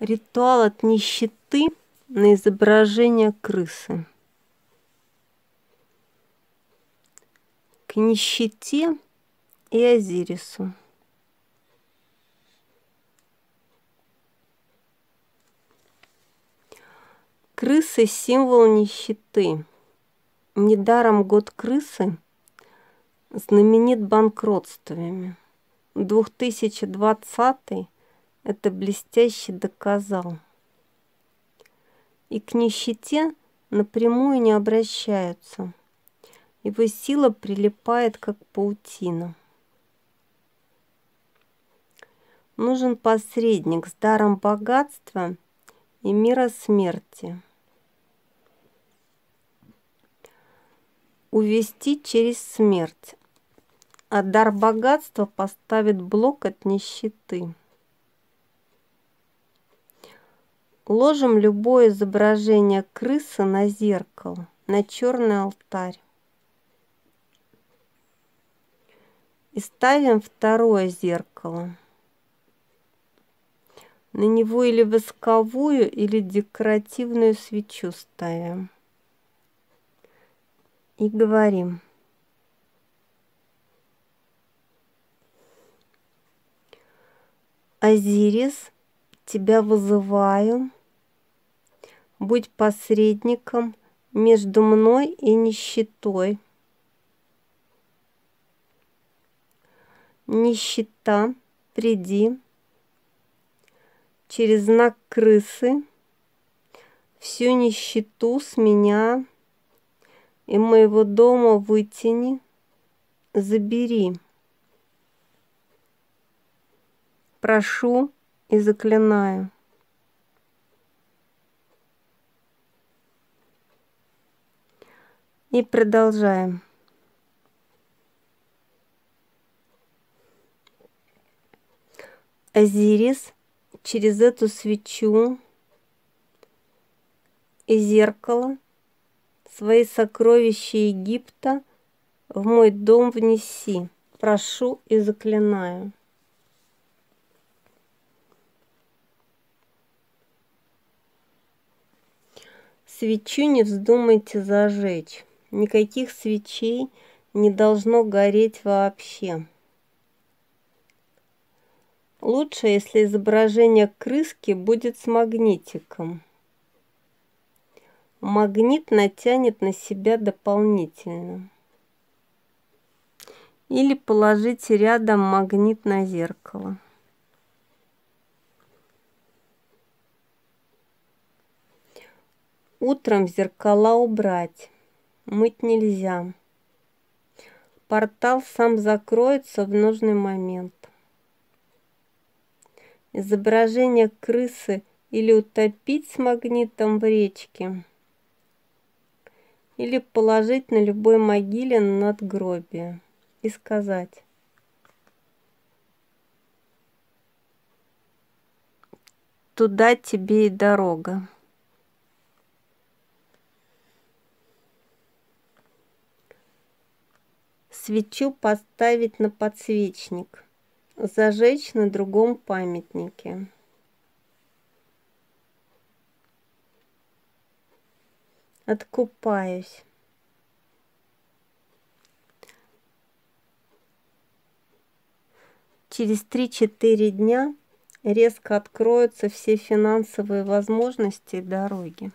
Ритуал от нищеты на изображение крысы. К нищете и Азирису. Крысы – символ нищеты. Недаром год крысы знаменит банкротствами. 2020 это блестяще доказал. И к нищете напрямую не обращаются. Его сила прилипает, как паутина. Нужен посредник с даром богатства и мира смерти. Увести через смерть, а дар богатства поставит блок от нищеты. Ложим любое изображение крысы на зеркало, на черный алтарь. И ставим второе зеркало. На него или восковую, или декоративную свечу ставим. И говорим. Азирис, тебя вызываю будь посредником между мной и нищетой. Нищета, приди через знак крысы всю нищету с меня и моего дома вытяни, забери. Прошу и заклинаю. И продолжаем. Азирис через эту свечу и зеркало свои сокровища Египта в мой дом внеси, прошу и заклинаю. Свечу не вздумайте зажечь никаких свечей не должно гореть вообще. Лучше, если изображение крыски будет с магнитиком. Магнит натянет на себя дополнительно. Или положите рядом магнит на зеркало. Утром зеркала убрать мыть нельзя. Портал сам закроется в нужный момент. Изображение крысы или утопить с магнитом в речке, или положить на любой могиле надгробие и сказать «Туда тебе и дорога». Свечу поставить на подсвечник, зажечь на другом памятнике. Откупаюсь. Через 3-4 дня резко откроются все финансовые возможности и дороги.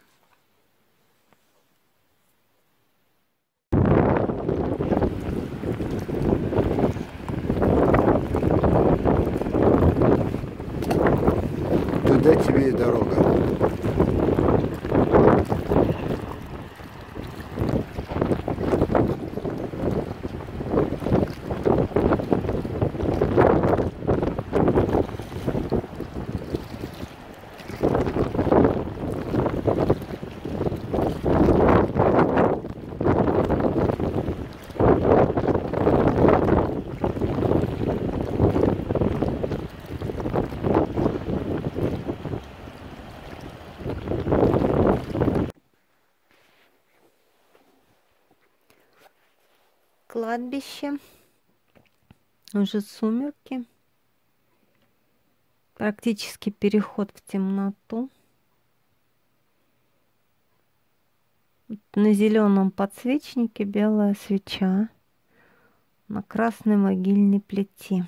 Туда тебе и дорога. Кладбище. Уже сумерки. Практически переход в темноту. На зеленом подсвечнике белая свеча на красной могильной плите.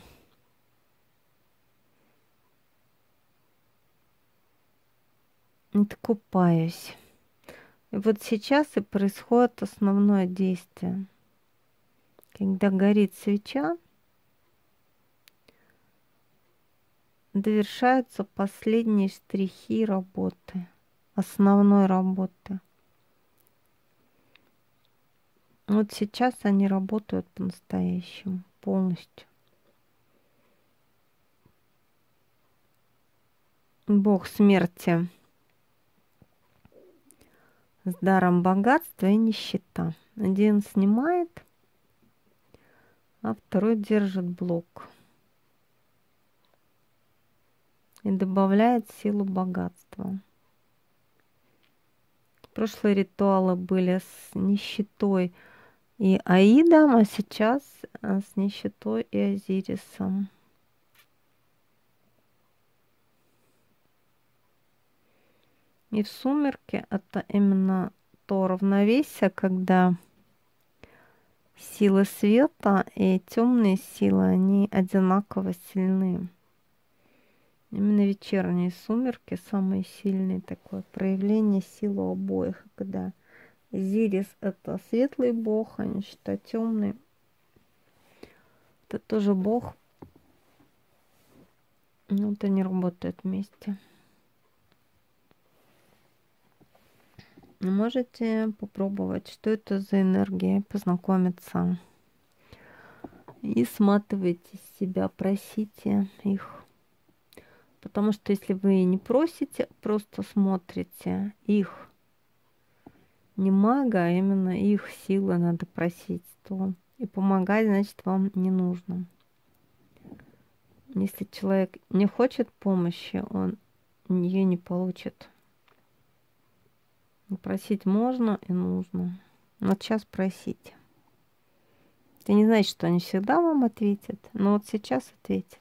Откупаюсь. И вот сейчас и происходит основное действие. Когда горит свеча, довершаются последние штрихи работы, основной работы. Вот сейчас они работают по-настоящему, полностью. Бог смерти с даром богатства и нищета. Один снимает, а второй держит блок и добавляет силу богатства. Прошлые ритуалы были с нищетой и Аидом, а сейчас э, с нищетой и Азирисом. И в сумерке это именно то равновесие, когда силы света и темные силы, они одинаково сильны. Именно вечерние сумерки самые сильные такое проявление силы обоих, когда Зирис это светлый бог, а нечто темный. Это тоже бог. Но это не работает вместе. Можете попробовать, что это за энергия, познакомиться. И сматывайте себя, просите их. Потому что если вы не просите, просто смотрите их, не мага, а именно их силы надо просить, то и помогать, значит, вам не нужно. Если человек не хочет помощи, он ее не получит. Просить можно и нужно. Но вот сейчас просите. Это не значит, что они всегда вам ответят, но вот сейчас ответят.